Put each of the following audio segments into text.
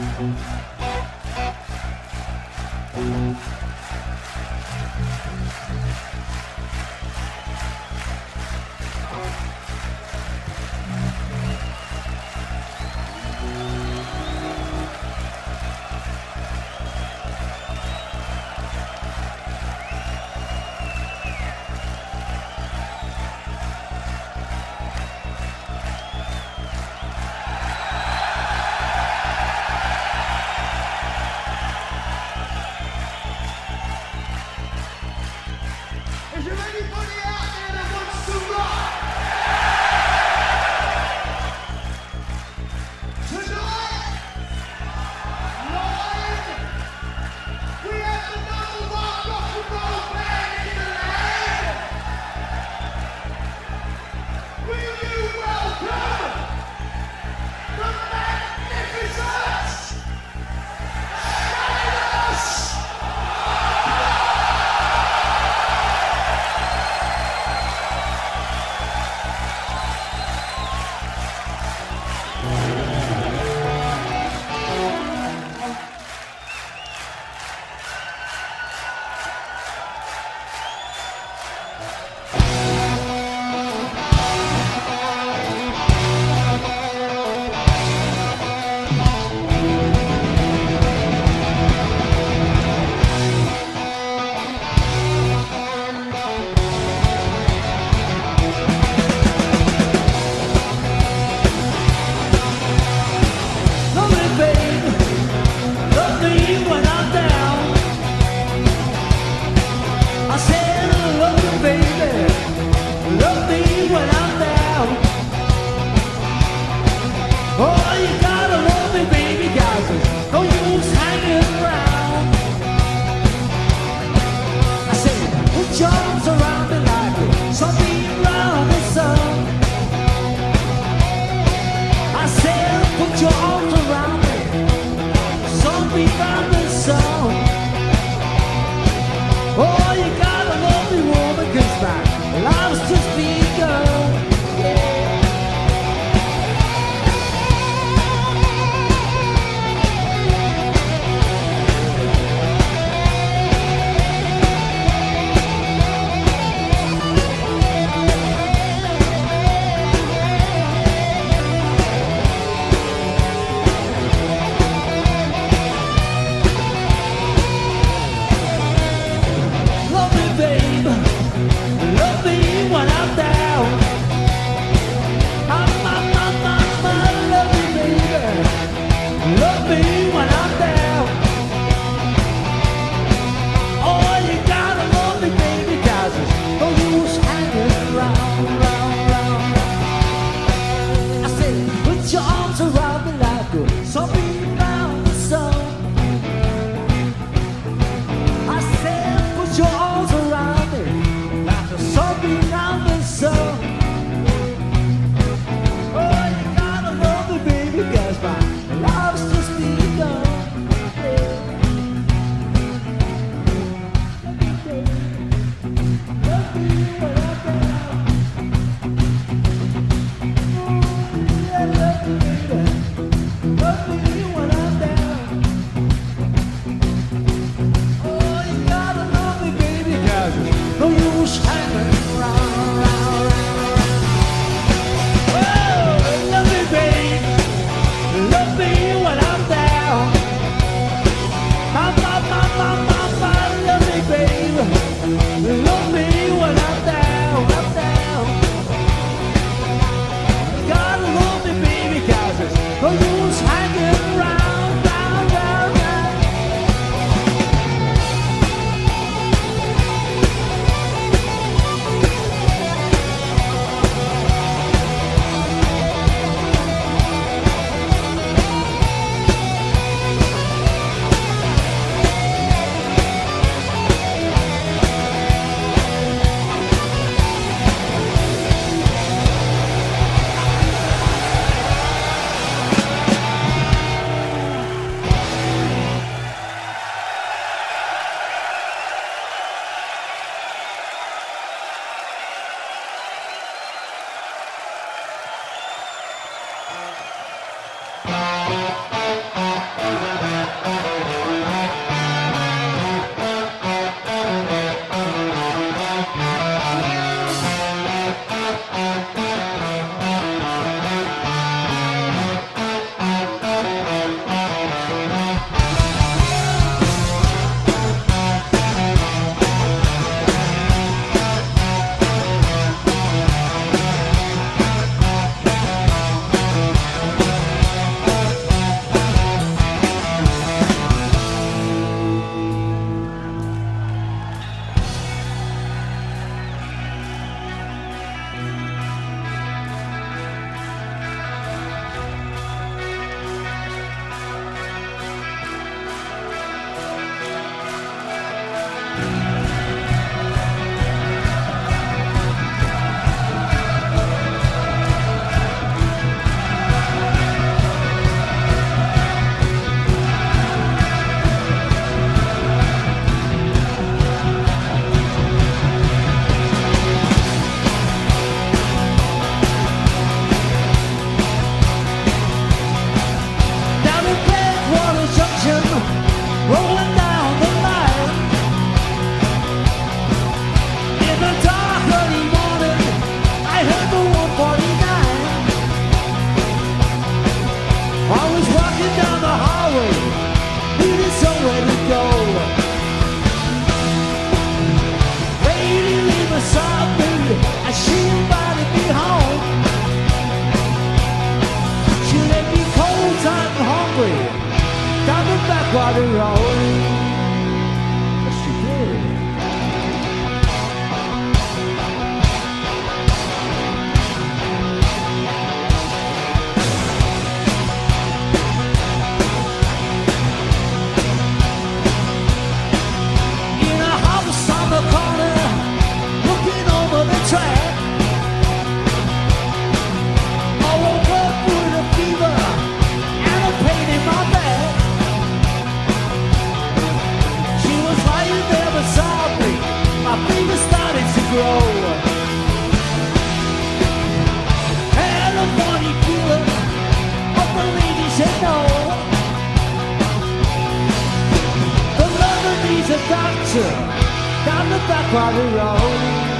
Is Bye. Back of the road.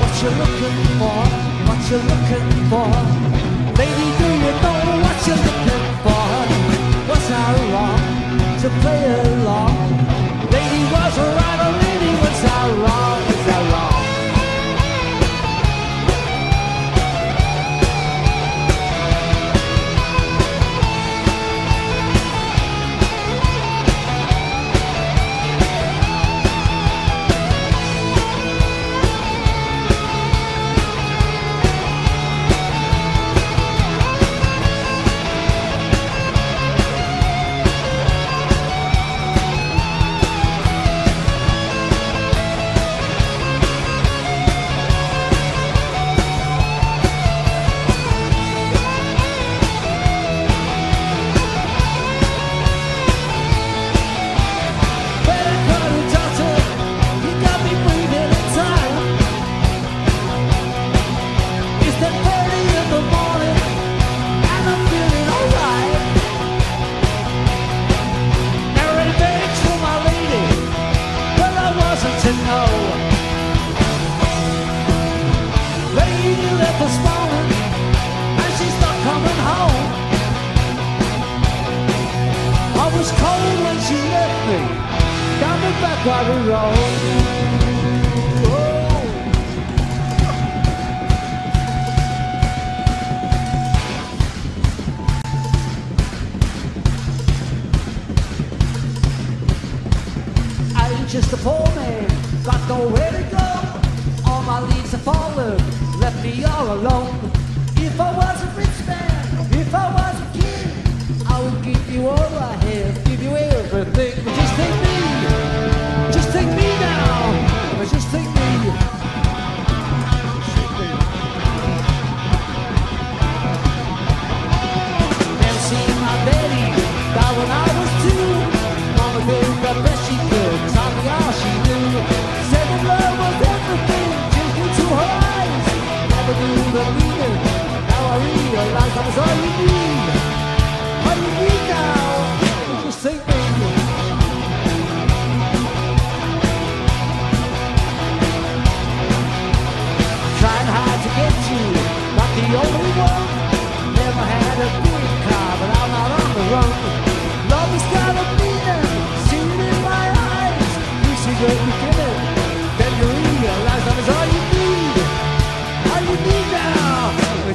What you looking for? What you looking for?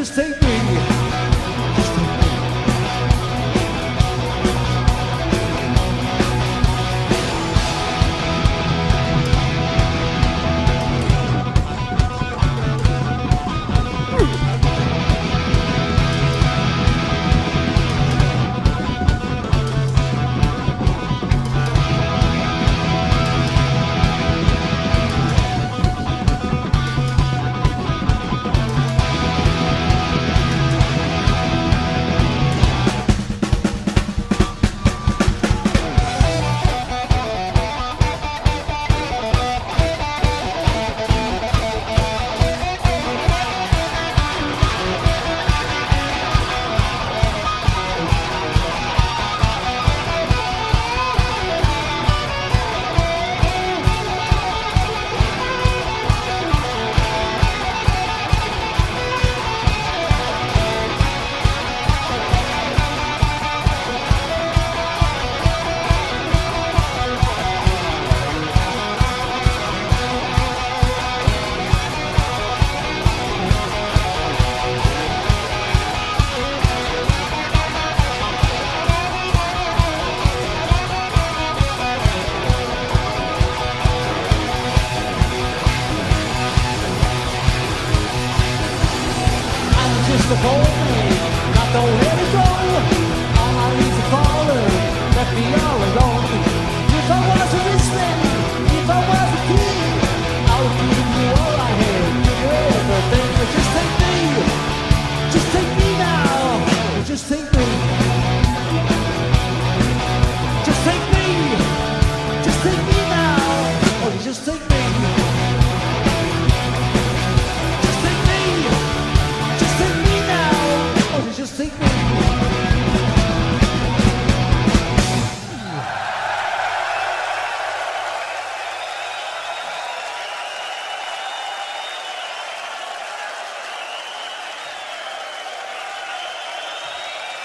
Just take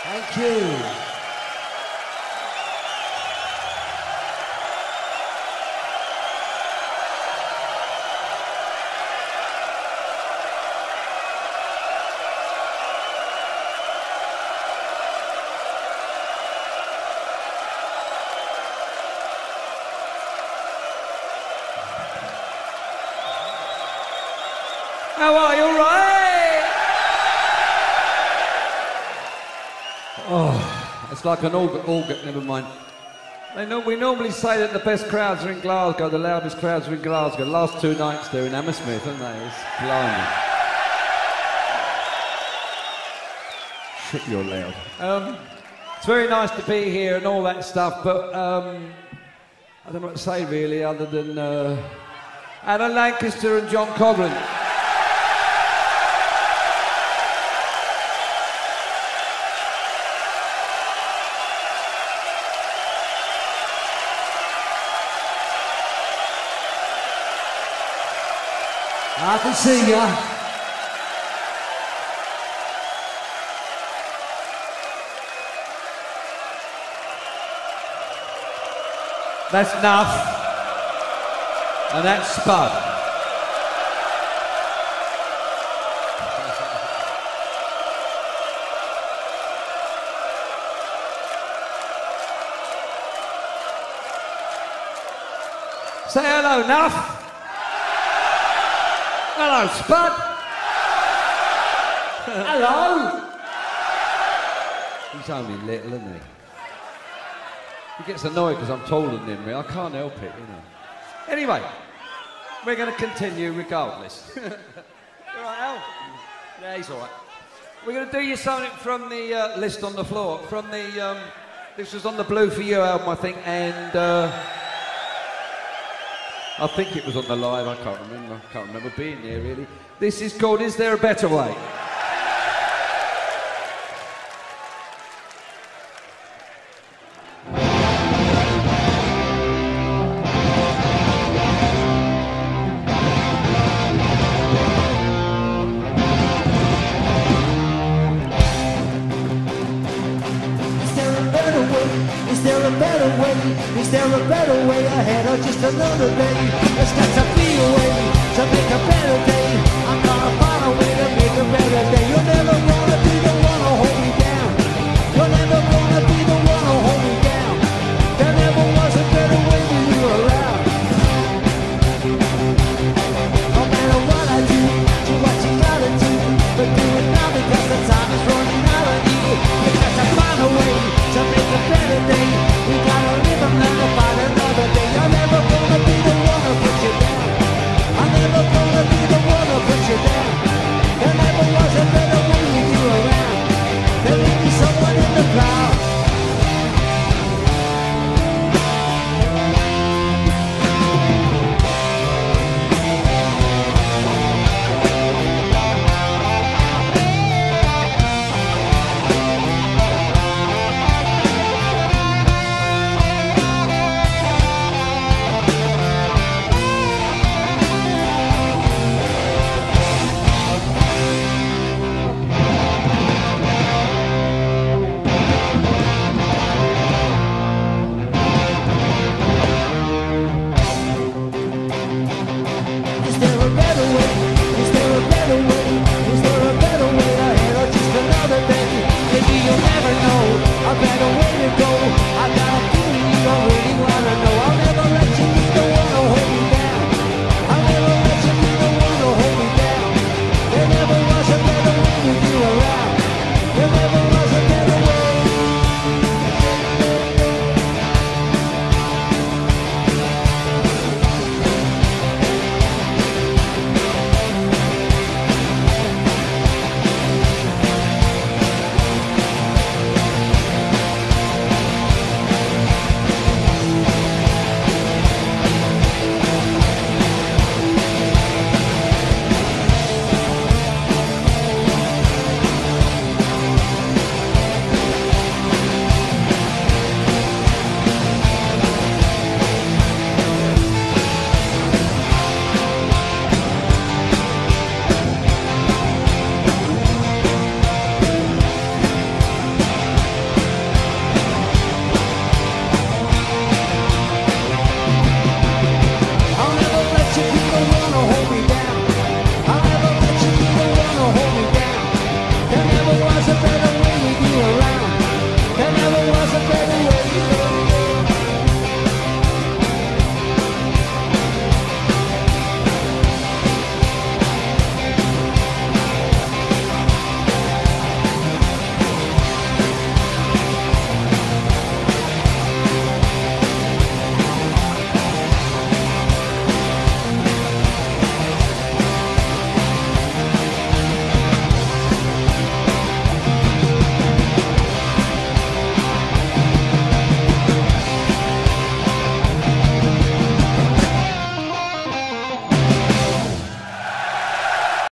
Thank you. Like an organ. organ never mind. They know, we normally say that the best crowds are in Glasgow, the loudest crowds are in Glasgow. The Last two nights they're in Hammersmith, haven't they? It's blimey. Shit, you're loud. Um, it's very nice to be here and all that stuff, but um, I don't know what to say really, other than uh, Alan Lancaster and John Coghlan. Can see ya. That's enough. And that's Spud. Say hello, Nuff. Hello, Spud. hello. He's only little, isn't he? He gets annoyed because I'm taller than him. I can't help it, you know. Anyway, we're going to continue regardless. all right, Al? Yeah, he's all right. We're going to do you something from the uh, list on the floor. From the, um, this was on the Blue for You album, I think, and uh, I think it was on the live. I can't remember. I can't remember being there really. This is called "Is There a Better Way." Another day? There's got to